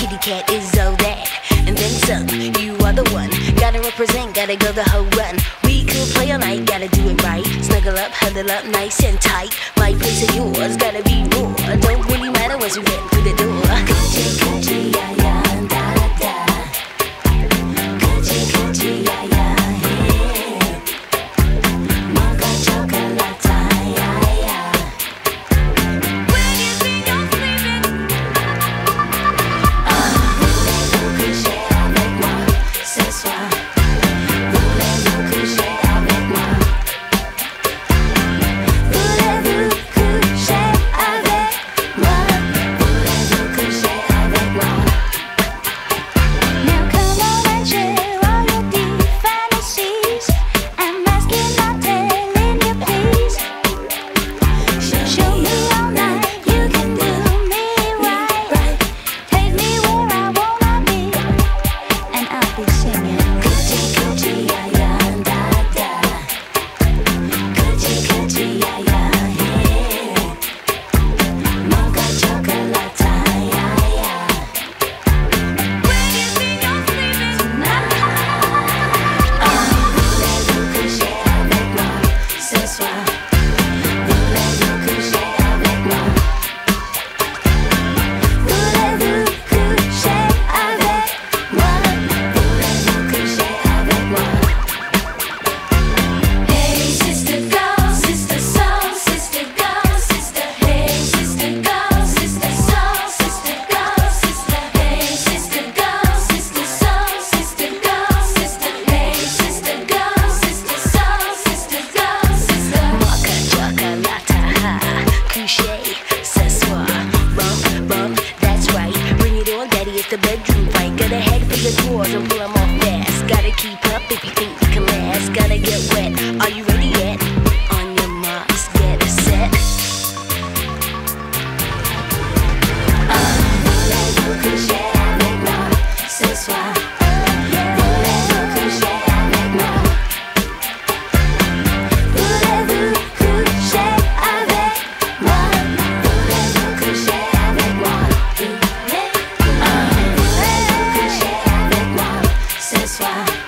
kitty cat is all that. And then some, you are the one. Gotta represent, gotta go the whole run. We could play all night, gotta do it right. Snuggle up, huddle up, nice and tight. My place and yours, gotta be more. Don't really matter once we get through the door. Coochie, coochie, yeah. I'm on fast. Gotta keep up if you think you can last. Gotta get wet. Are you ready yet? 사